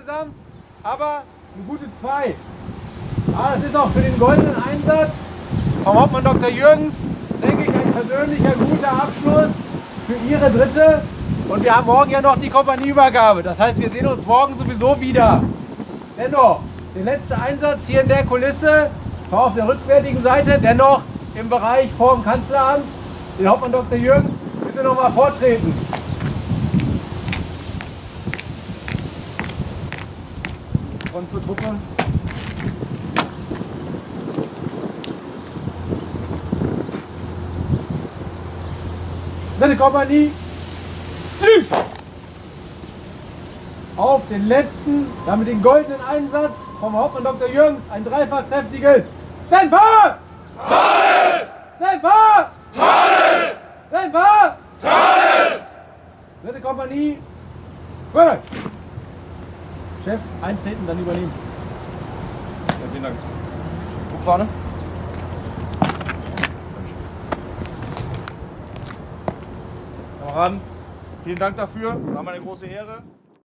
insgesamt, aber eine gute 2. Ah, das ist auch für den goldenen Einsatz vom Hauptmann Dr. Jürgens, denke ich, ein persönlicher guter Abschluss für Ihre dritte. Und wir haben morgen ja noch die Kompanieübergabe. Das heißt, wir sehen uns morgen sowieso wieder. Dennoch, der letzte Einsatz hier in der Kulisse, zwar auf der rückwärtigen Seite, dennoch im Bereich vor dem Kanzleramt. Den Hauptmann Dr. Jürgens, bitte noch mal vortreten. Und zur Truppe. Dritte Kompanie. Auf den letzten, damit den goldenen Einsatz vom Hauptmann Dr. Jürgens, ein dreifach kräftiges Semper! Tolles! Semper! Tolles! Semper! Tolles! Dritte Kompanie. Gut. Chef, eintreten, dann übernehmen. Ja, vielen Dank. Druckfahne. Kameraden, vielen Dank dafür. War mal eine große Ehre.